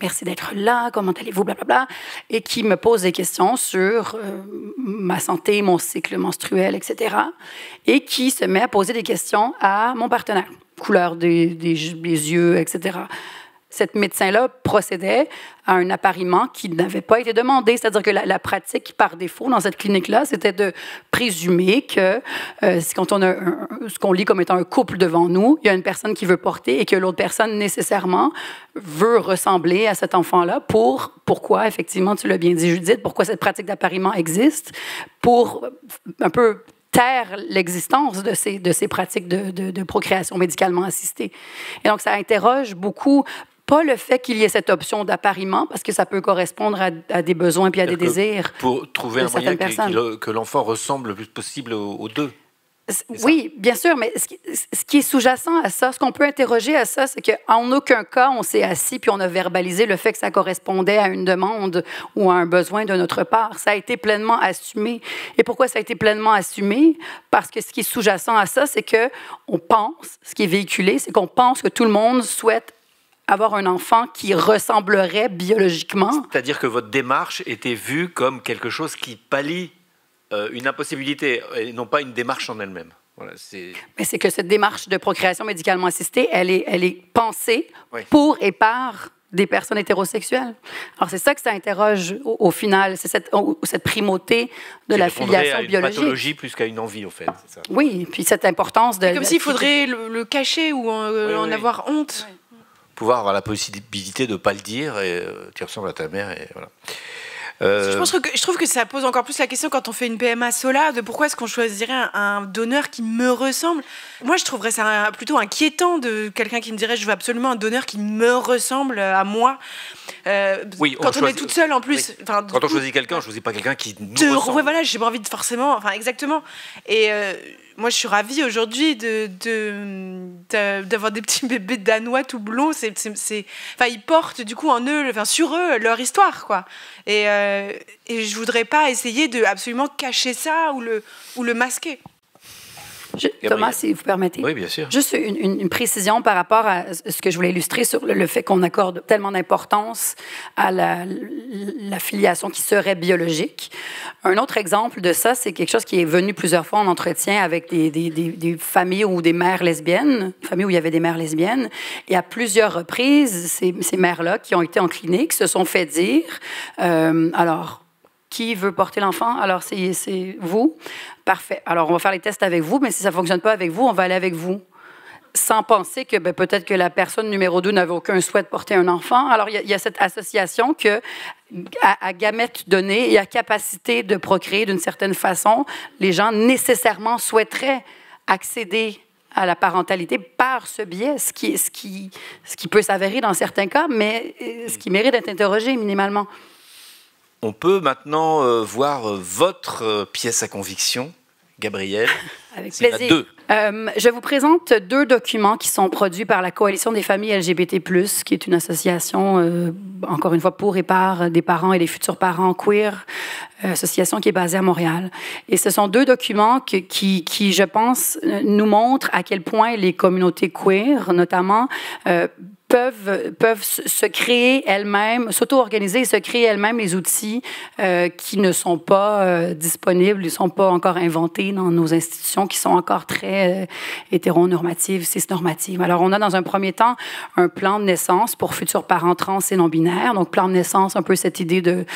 merci d'être là, comment allez-vous, blablabla, et qui me pose des questions sur euh, ma santé, mon cycle menstruel, etc. Et qui se met à poser des questions à mon partenaire, couleur des, des, des yeux, etc cette médecin-là procédait à un appariement qui n'avait pas été demandé. C'est-à-dire que la, pratique par défaut dans cette clinique-là, c'était de présumer que euh, quand on a ce qu'on lit comme étant un couple devant nous, il y a une personne qui veut porter et que l'autre personne nécessairement veut ressembler à cet enfant-là pour, pourquoi, effectivement, tu l'as bien dit Judith, pourquoi cette pratique d'appariement existe, pour un peu taire l'existence de ces, de ces pratiques de, de, procréation médicalement assistée. Et donc, ça interroge beaucoup pas le fait qu'il y ait cette option d'appariement, parce que ça peut correspondre à, des besoins puis à des désirs. Pour trouver un moyen que, que l'enfant ressemble le plus possible aux, deux. Oui, bien sûr, mais ce qui, ce qui est sous-jacent à ça, ce qu'on peut interroger à ça, c'est qu'en aucun cas, on s'est assis puis on a verbalisé le fait que ça correspondait à une demande ou à un besoin de notre part. Ça a été pleinement assumé. Et pourquoi ça a été pleinement assumé? Parce que ce qui est sous-jacent à ça, c'est que on pense, ce qui est véhiculé, c'est qu'on pense que tout le monde souhaite avoir un enfant qui ressemblerait biologiquement? C'est-à-dire que votre démarche était vue comme quelque chose qui pallie euh, une impossibilité et non pas une démarche en elle-même. Voilà, c'est... Mais c'est que cette démarche de procréation médicalement assistée, elle est, elle est pensée pour et par des personnes hétérosexuelles. Alors c'est ça que ça interroge au, au final, c'est cette, cette, primauté de la filiation à une biologique. pathologie plus qu'à une envie, en fait. Ça. Oui, puis cette importance de... C'est comme s'il faudrait le, le, cacher ou en, oui, en oui. avoir honte. Pouvoir avoir la possibilité de ne pas le dire et euh, tu ressembles à ta mère et voilà. Euh... Je, pense que, je trouve que ça pose encore plus la question quand on fait une PMA sola de pourquoi est-ce qu'on choisirait un, un, donneur qui me ressemble. Moi, je trouverais ça plutôt inquiétant de quelqu'un qui me dirait je veux absolument un donneur qui me ressemble à moi. Euh, oui, quand on, choisit... est toute seule en plus. Oui. Quand on choisit quelqu'un, on choisit pas quelqu'un qui nous de... ressemble. Ouais, voilà, j'ai pas envie de forcément. Enfin, exactement. Et euh, moi, je suis ravie aujourd'hui de, d'avoir des petits bébés danois tout blonds. C'est, enfin, ils portent du coup en eux, enfin, sur eux, leur histoire, quoi. Et, euh, et je voudrais pas essayer de absolument cacher ça ou le, ou le masquer. Je, Thomas, si vous permettez. Oui, bien sûr. Juste une, une, une, précision par rapport à ce que je voulais illustrer sur le, le fait qu'on accorde tellement d'importance à la, la, filiation qui serait biologique. Un autre exemple de ça, c'est quelque chose qui est venu plusieurs fois en entretien avec des, des, des, des familles ou des mères lesbiennes, familles où il y avait des mères lesbiennes. Et à plusieurs reprises, ces, ces mères-là qui ont été en clinique se sont fait dire, euh, alors, qui veut porter l'enfant? Alors, c'est vous. Parfait. Alors, on va faire les tests avec vous, mais si ça ne fonctionne pas avec vous, on va aller avec vous. Sans penser que ben, peut-être que la personne numéro 2 n'avait aucun souhait de porter un enfant. Alors, il y, a cette association que, à, à gamètes donnés et à capacité de procréer d'une certaine façon, les gens nécessairement souhaiteraient accéder à la parentalité par ce biais, ce qui, peut s'avérer dans certains cas, mais ce qui mérite d'être interrogé minimalement. On peut maintenant euh, voir euh, votre euh, pièce à conviction, Gabrielle. Avec plaisir. Deux. Euh, je vous présente deux documents qui sont produits par la Coalition des familles LGBT+, qui est une association, euh, encore une fois, pour et par des parents et des futurs parents queer, association qui est basée à Montréal. Et ce sont deux documents que, qui, qui, je pense, nous montrent à quel point les communautés queer, notamment, euh, peuvent, se créer elles-mêmes, s'auto-organiser et se créer elles-mêmes les outils euh, qui ne sont pas euh, disponibles, ne sont pas encore inventés dans nos institutions, qui sont encore très euh, hétéronormatives, cisnormatives. Alors, on a dans un premier temps un plan de naissance pour futurs parents trans et non-binaires. Donc, plan de naissance, un peu cette idée de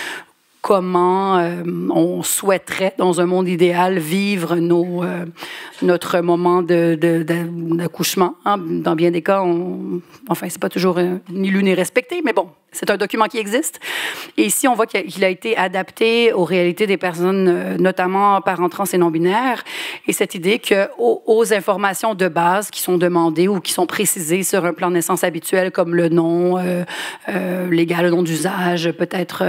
comment euh, on souhaiterait, dans un monde idéal, vivre nos, euh, notre moment d'accouchement. De, de, hein. Dans bien des cas, on, enfin, c'est pas toujours euh, ni lu ni respecté, mais bon, c'est un document qui existe. Et ici, on voit qu'il a été adapté aux réalités des personnes, notamment parents trans et non-binaires, et cette idée que aux, informations de base qui sont demandées ou qui sont précisées sur un plan de naissance habituel, comme le nom légal, le nom d'usage, peut-être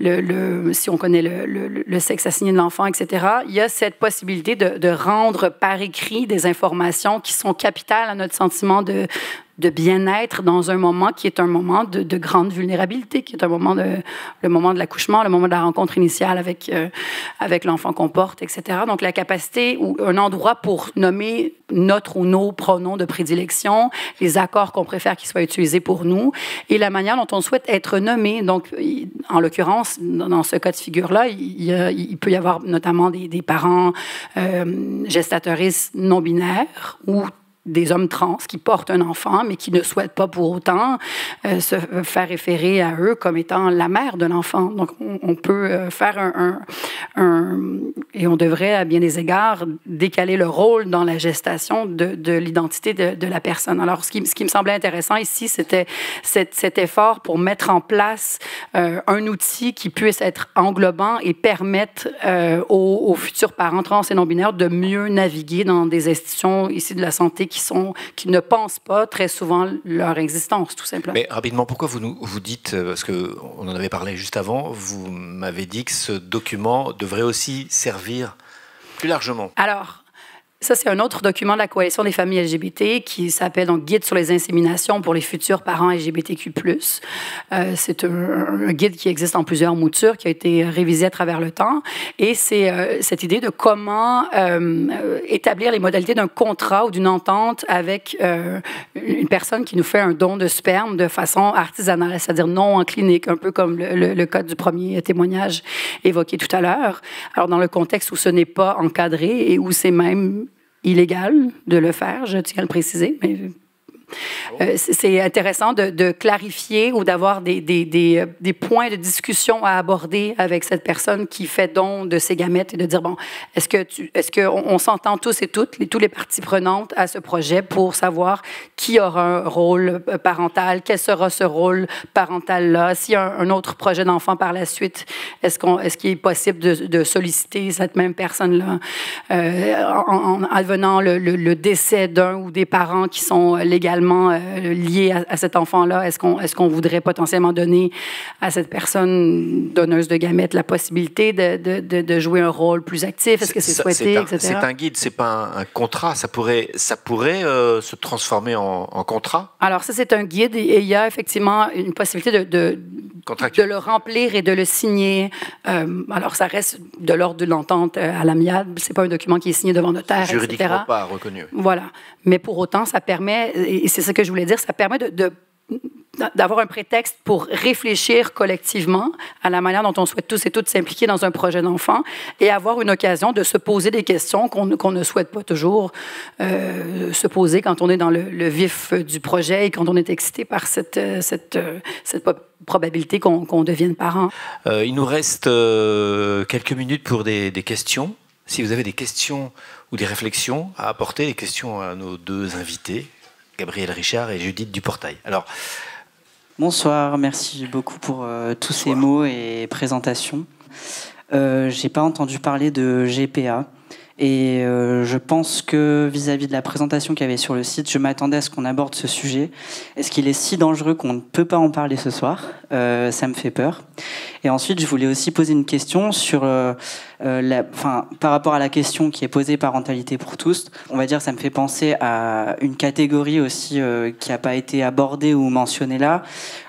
le, si on connaît le, sexe assigné de l'enfant, etc., il y a cette possibilité de, rendre par écrit des informations qui sont capitales à notre sentiment de, de bien-être dans un moment qui est un moment de, de, grande vulnérabilité, qui est un moment de le moment de l'accouchement, le moment de la rencontre initiale avec euh, avec l'enfant qu'on porte, etc. Donc la capacité ou un endroit pour nommer notre ou nos pronoms de prédilection, les accords qu'on préfère qu'ils soient utilisés pour nous et la manière dont on souhaite être nommé. Donc en l'occurrence dans ce cas de figure là, il, il peut y avoir notamment des, des parents euh, gestateuristes non binaires ou des hommes trans qui portent un enfant, mais qui ne souhaitent pas pour autant euh, se faire référer à eux comme étant la mère de l'enfant. Donc, on, peut euh, faire un, Et on devrait, à bien des égards, décaler le rôle dans la gestation de, de l'identité de, la personne. Alors, ce qui, ce qui me semblait intéressant ici, c'était cet, effort pour mettre en place euh, un outil qui puisse être englobant et permettre aux, aux, futurs parents trans et non-binaires de mieux naviguer dans des institutions ici de la santé qui qui, sont, qui ne pensent pas très souvent leur existence, tout simplement. Mais rapidement, pourquoi vous nous vous dites, euh, parce qu'on en avait parlé juste avant, vous m'avez dit que ce document devrait aussi servir plus largement? Alors, Ça, c'est un autre document de la Coalition des familles LGBT qui s'appelle donc Guide sur les inséminations pour les futurs parents LGBTQ. Euh, c'est un, guide qui existe en plusieurs moutures, qui a été révisé à travers le temps. Et c'est euh, cette idée de comment euh, établir les modalités d'un contrat ou d'une entente avec euh, une personne qui nous fait un don de sperme de façon artisanale, c'est-à-dire non en clinique, un peu comme le, le, le cas du premier témoignage évoqué tout à l'heure. Alors, dans le contexte où ce n'est pas encadré et où c'est même illégal de le faire, je tiens à le préciser, mais euh, c'est intéressant de, clarifier ou d'avoir des, des, points de discussion à aborder avec cette personne qui fait don de ses gamètes et de dire bon, est-ce que que on, s'entend tous et toutes, les, tous les parties prenantes à ce projet pour savoir qui aura un rôle euh, parental, quel sera ce rôle parental là, s'il y a un, autre projet d'enfant par la suite, est-ce qu'on, qu'il est possible de, solliciter cette même personne là euh, en, en advenant le, le, le décès d'un ou des parents qui sont légalement euh, lié à, à, cet enfant-là? Est-ce qu'on est qu'on voudrait potentiellement donner à cette personne donneuse de gamètes la possibilité de, de, de jouer un rôle plus actif? Est-ce que c'est souhaité, etc.? C'est un guide, c'est pas un, un, contrat. Ça pourrait, ça pourrait euh, se transformer en, en, contrat? Alors, ça, c'est un guide et il y a effectivement une possibilité de, de, le remplir et de le signer. Euh, alors, ça reste de l'ordre de l'entente à l'amiable. C'est pas un document qui est signé devant notaire, Juridiquement etc. pas reconnu. Voilà. Mais pour autant, ça permet, et c'est ce que je voulais dire, ça permet d'avoir un prétexte pour réfléchir collectivement à la manière dont on souhaite tous et toutes s'impliquer dans un projet d'enfant et avoir une occasion de se poser des questions qu'on qu ne souhaite pas toujours euh, se poser quand on est dans le, vif du projet et quand on est excité par cette, probabilité qu'on qu devienne parent. Euh, il nous reste euh, quelques minutes pour des questions. Si vous avez des questions ou des réflexions à apporter, des questions à nos deux invités, Gabriel Richard et Judith Duportail. Alors, Bonsoir, merci beaucoup pour euh, tous Bonsoir. ces mots et présentations. Euh, J'ai pas entendu parler de GPA. Et euh, je pense que vis-à-vis -vis de la présentation qu'il y avait sur le site, je m'attendais à ce qu'on aborde ce sujet. Est-ce qu'il est si dangereux qu'on ne peut pas en parler ce soir? Euh, Ça me fait peur. Et ensuite, je voulais aussi poser une question sur, euh, la, enfin, par rapport à la question qui est posée parentalité pour tous. On va dire, ça me fait penser à une catégorie aussi euh, qui n'a pas été abordée ou mentionnée là,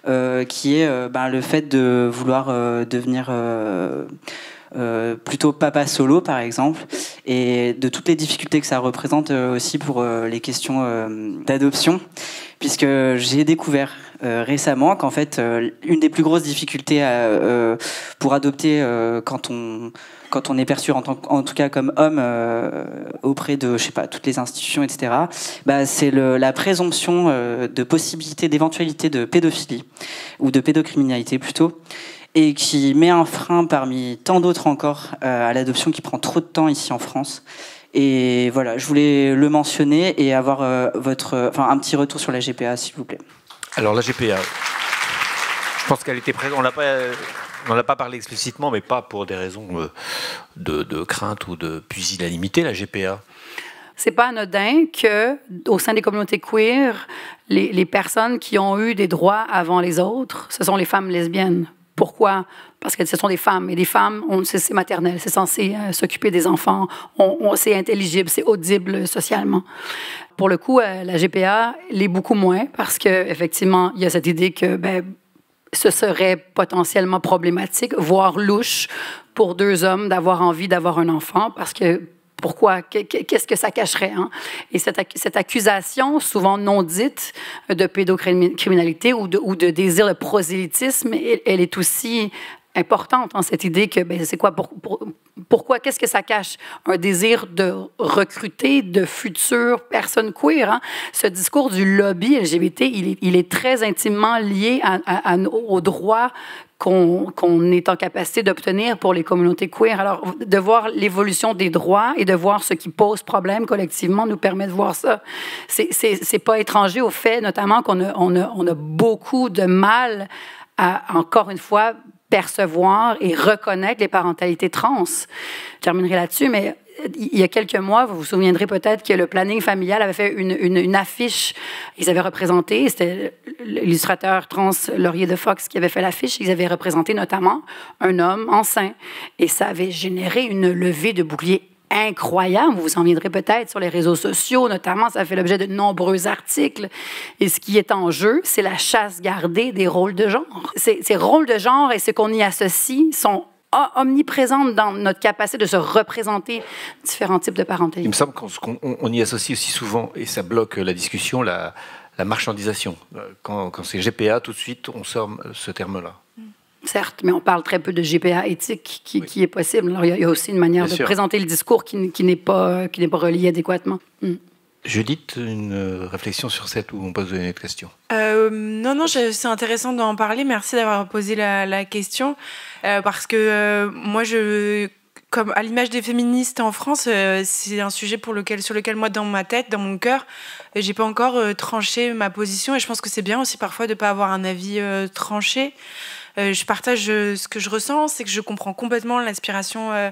euh, qui est ben, le fait de vouloir devenir euh, plutôt papa solo par exemple. Et de toutes les difficultés que ça représente euh, aussi pour euh, les questions d'adoption. Puisque j'ai découvert récemment qu'en fait une des plus grosses difficultés à, pour adopter quand on quand on est perçu en, tout cas comme homme euh, auprès de je sais pas toutes les institutions etc bah, c'est la présomption de possibilité d'éventualité de pédophilie ou de pédocriminalité plutôt et qui met un frein parmi tant d'autres encore euh, à l'adoption qui prend trop de temps ici en France. Et voilà, je voulais le mentionner et avoir euh, votre, enfin, un petit retour sur la GPA, s'il vous plaît. Alors la GPA, je pense qu'elle était présente. On l'a pas. On n'en a pas parlé explicitement, mais pas pour des raisons euh, de, de crainte ou de pusillanimité, la GPA. C'est pas anodin que, au sein des communautés queer, les, les personnes qui ont eu des droits avant les autres, ce sont les femmes lesbiennes. Pourquoi? Parce que ce sont des femmes. Et des femmes, c'est maternel, c'est censé euh, s'occuper des enfants. C'est intelligible, c'est audible socialement. Pour le coup, euh, la GPA l'est beaucoup moins parce qu'effectivement, il y a cette idée que ben, ce serait potentiellement problématique, voire louche, pour deux hommes d'avoir envie d'avoir un enfant parce que pourquoi? Qu'est-ce que ça cacherait? Hein? Et cette, accusation, souvent non dite, de pédocriminalité ou de, désir de prosélytisme, elle est aussi importante en cette idée que ben, c'est quoi pour, pour, pourquoi qu'est-ce que ça cache? Un désir de recruter de futures personnes queer hein? ce discours du lobby LGBT il est, très intimement lié à, à, aux droits qu'on qu est en capacité d'obtenir pour les communautés queer. Alors, de voir l'évolution des droits et de voir ce qui pose problème collectivement nous permet de voir ça. C'est pas étranger au fait, notamment qu'on a, on a, on a beaucoup de mal à, encore une fois, percevoir et reconnaître les parentalités trans. Je terminerai là-dessus, mais il y a quelques mois, vous vous souviendrez peut-être que le planning familial avait fait une, une, affiche. Ils avaient représenté, c'était l'illustrateur trans Laurier de Fox qui avait fait l'affiche. Ils avaient représenté notamment un homme enceint. Et ça avait généré une levée de bouclier incroyable. Vous vous en viendrez peut-être sur les réseaux sociaux, notamment, ça fait l'objet de nombreux articles. Et ce qui est en jeu, c'est la chasse gardée des rôles de genre. Ces, rôles de genre et ce qu'on y associe sont omniprésentes dans notre capacité de se représenter différents types de parentalité. Il me semble qu'on y associe aussi souvent, et ça bloque la discussion, la, marchandisation. Quand, quand c'est GPA, tout de suite, on sort ce terme-là. Certes, mais on parle très peu de GPA éthique qui, qui est possible. Alors, il y, a aussi une manière de présenter le discours qui, qui n'est pas, qui pas relié adéquatement. Hmm. Judith, une réflexion sur cette ou on pose une autre question euh, Non, non, c'est intéressant d'en parler. Merci d'avoir posé la, la question. Euh, parce que euh, moi, je, comme à l'image des féministes en France, euh, c'est un sujet pour lequel, sur lequel moi, dans ma tête, dans mon cœur, j'ai pas encore euh, tranché ma position. Et je pense que c'est bien aussi parfois de pas avoir un avis euh, tranché. Je partage ce que je ressens, c'est que je comprends complètement l'inspiration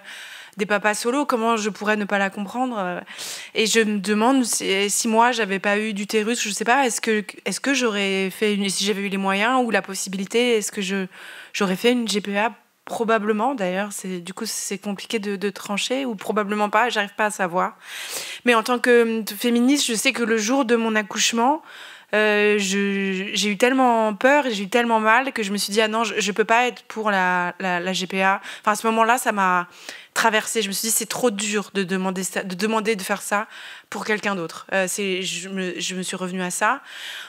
des papas solo. Comment je pourrais ne pas la comprendre Et je me demande si, si moi j'avais pas eu d'utérus, je sais pas, est-ce que est-ce que j'aurais fait une, si j'avais eu les moyens ou la possibilité, est-ce que j'aurais fait une GPA Probablement, d'ailleurs, du coup c'est compliqué de, trancher ou probablement pas, j'arrive pas à savoir. Mais en tant que hum, féministe, je sais que le jour de mon accouchement, euh, j'ai eu tellement peur et j'ai eu tellement mal que je me suis dit ah non, je, je peux pas être pour la, la, GPA. Enfin à ce moment-là, ça m'a traversé. Je me suis dit c'est trop dur de demander de demander de faire ça pour quelqu'un d'autre. Euh, je me, je me suis revenue à ça.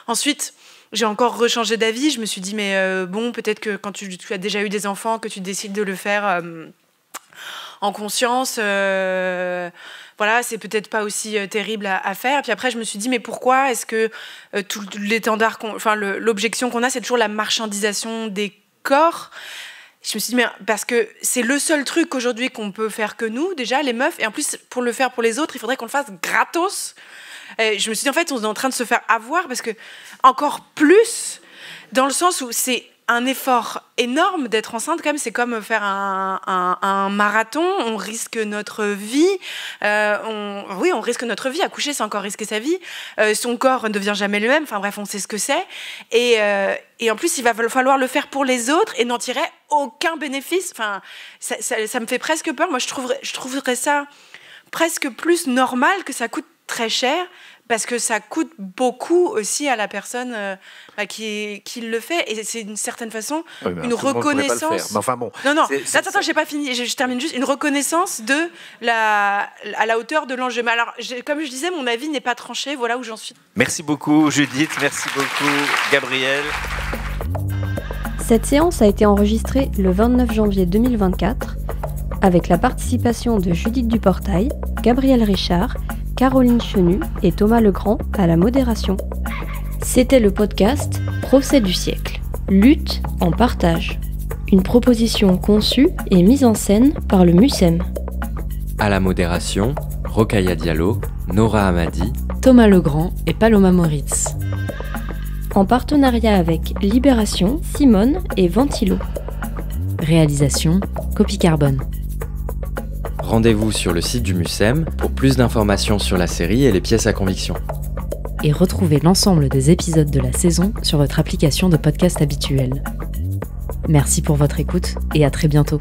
Ensuite j'ai encore rechangé d'avis. Je me suis dit, mais euh, bon, peut-être que quand tu, as déjà eu des enfants, que tu décides de le faire euh, en conscience, euh, voilà, c'est peut-être pas aussi terrible à, faire. Puis après, je me suis dit, mais pourquoi est-ce que tout l'étendard, enfin, l'objection qu'on a, c'est toujours la marchandisation des corps? Je me suis dit, mais parce que c'est le seul truc aujourd'hui qu'on peut faire que nous, déjà, les meufs. Et en plus, pour le faire pour les autres, il faudrait qu'on le fasse gratos. Je me suis dit, en fait, on est en train de se faire avoir parce que, encore plus, dans le sens où c'est un effort énorme d'être enceinte, même, c'est comme faire un, marathon. On risque notre vie. Euh, on, oui, on risque notre vie. Accoucher, c'est encore risquer sa vie. Euh, son corps ne devient jamais le même. Enfin bref, on sait ce que c'est. Et, euh, en plus, il va falloir le faire pour les autres et n'en tirer aucun bénéfice. Enfin, ça, me fait presque peur. Moi, je trouverais ça presque plus normal que ça coûte très cher parce que ça coûte beaucoup aussi à la personne euh, bah, qui, qui le fait et c'est d'une certaine façon une reconnaissance. enfin bon. Non non, attends, attends, j'ai pas fini. Je, termine juste une reconnaissance de la à la hauteur de l'enjeu. Mais alors, comme je disais, mon avis n'est pas tranché. Voilà où j'en suis. Merci beaucoup Judith. Merci beaucoup Gabriel. Cette séance a été enregistrée le 29 janvier 2024 avec la participation de Judith Duportail, Gabriel Richard Caroline Chenu et Thomas Legrand à la modération. C'était le podcast Procès du siècle. Lutte en partage. Une proposition conçue et mise en scène par le MUSEM. À la modération, Rokaya Diallo, Nora Hamadi, Thomas Legrand et Paloma Moritz. En partenariat avec Libération, Simone et Ventilo. Réalisation Copie Carbone. Rendez-vous sur le site du MUSEM pour plus d'informations sur la série et les pièces à conviction. Et retrouvez l'ensemble des épisodes de la saison sur votre application de podcast habituelle. Merci pour votre écoute et à très bientôt.